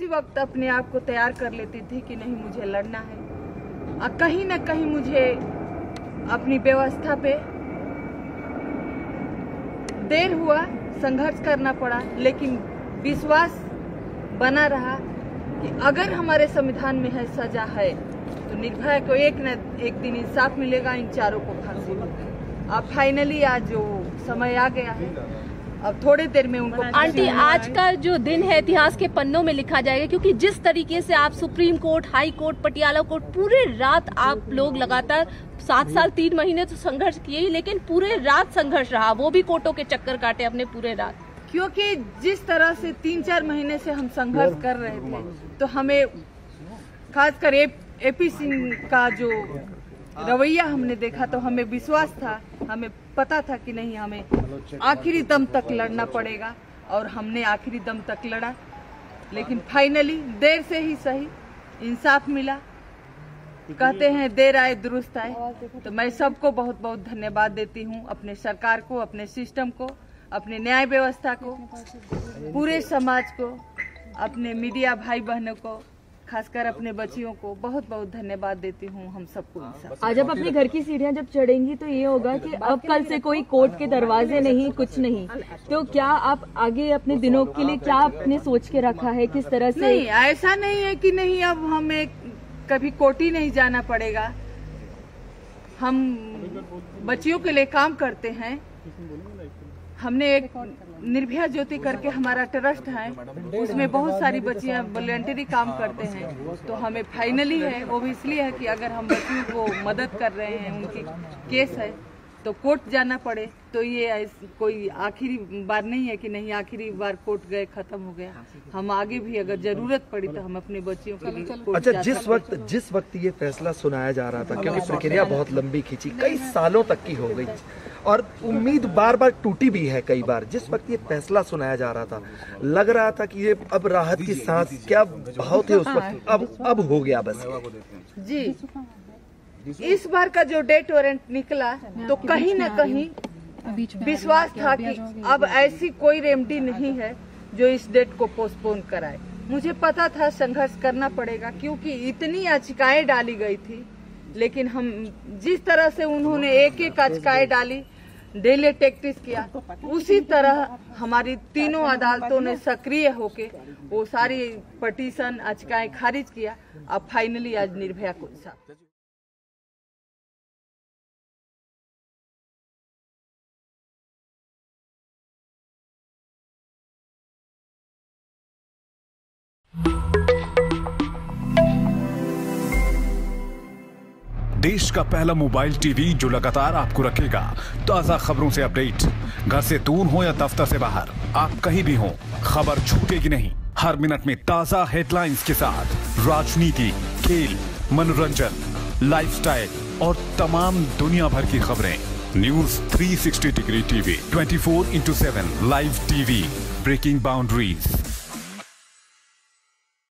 उसी वक्त अपने आप को तैयार कर लेती थी कि नहीं, मुझे लड़ना है। और कहीं ना कहीं मुझे अपनी व्यवस्था पे देर हुआ, संघर्ष करना पड़ा, लेकिन विश्वास बना रहा कि अगर हमारे संविधान में है, सजा है तो निर्भया को एक न एक दिन इंसाफ मिलेगा, इन चारों को फांसी अब फाइनली आज जो समय आ गया है। अब थोड़ी देर में उनको आंटी आज का जो दिन है इतिहास के पन्नों में लिखा जाएगा क्योंकि जिस तरीके से आप supreme court high court Patiala court पूरे रात आप लोग लगातार सात साल तीन महीने तो संघर्ष किए ही लेकिन पूरे रात संघर्ष रहा वो भी कोर्टों के चक्कर काटे अपने पूरे रात। क्योंकि जिस तरह से तीन चार महीने से हम संघर्ष कर रहे थे तो हमें खासकर एपी सिंह का जो रवैया हमने देखा तो हमें विश्वास था, हमें पता था कि नहीं, हमें आखिरी दम तक लड़ना पड़ेगा और हमने आखिरी दम तक लड़ा। लेकिन फाइनली देर से ही सही, इंसाफ मिला। कहते हैं, देर आए, दुरुस्त आए। तो मैं सबको बहुत बहुत धन्यवाद देती हूँ, अपने सरकार को, अपने सिस्टम को, अपने न्याय व्यवस्था को, पूरे समाज को, अपने मीडिया भाई बहनों को खासकर अपने बच्चियों को बहुत बहुत धन्यवाद देती हूँ हम सबको आज आप अपने घर की सीढ़ियाँ जब चढ़ेंगी तो ये होगा कि अब कल से कोई कोर्ट के दरवाजे नहीं कुछ नहीं। तो क्या आप आगे अपने दिनों के लिए क्या आपने सोच के रखा है? किस तरह से नहीं ऐसा नहीं है कि नहीं अब हमें कभी कोर्ट ही नहीं जाना पड़ेगा। हम बच्चियों के लिए काम करते हैं। हमने एक निर्भया ज्योति करके हमारा ट्रस्ट है उसमें बहुत सारी बच्चियाँ वॉलेंटरी काम करते हैं। तो हमें फाइनली है वो भी इसलिए है कि अगर हम बच्चियों को मदद कर रहे हैं उनकी केस है तो कोर्ट जाना पड़े। तो ये कोई आखिरी बार नहीं है कि नहीं आखिरी बार कोर्ट गए खत्म हो गया। हम आगे भी अगर ज़रूरत पड़ी तो हम अपने बच्चियों के लिए अच्छा जिस वक्त जिस वक्त ये फैसला सुनाया जा रहा था क्योंकि प्रक्रिया बहुत लंबी खींची कई सालों तक की हो गई। और उम्मीद बार बार टूटी भी है कई बार। जिस वक्त ये फैसला सुनाया जा रहा था लग रहा था कि ये अब राहत की सांस क्या भाव थे उस वक्त। अब अब हो गया बस। जी इस बार का जो डेट वारंट निकला तो कहीं ना कहीं विश्वास था कि अब ऐसी कोई रेमडी नहीं है जो इस डेट को पोस्टपोन कराए। मुझे पता था संघर्ष करना पड़ेगा क्योंकि इतनी याचिकाएँ डाली गई थी लेकिन हम जिस तरह से उन्होंने एक एक अचकाए डाली डेली टेक्टिस किया, उसी तरह हमारी तीनों अदालतों ने सक्रिय होके वो सारी पटीशन अचकाएँ खारिज किया। अब फाइनली आज निर्भया को देश का पहला मोबाइल टीवी जो लगातार आपको रखेगा। ताज़ा खबरों से अपडेट। घर से दूर हो या दफ्तर से बाहर, आप कहीं भी हो, खबर छूटेगी नहीं। हर मिनट में ताज़ा हेडलाइंस के साथ राजनीति, खेल, मनोरंजन लाइफस्टाइल और तमाम दुनिया भर की खबरें। News 360 degree TV 24 into seven live TV breaking boundaries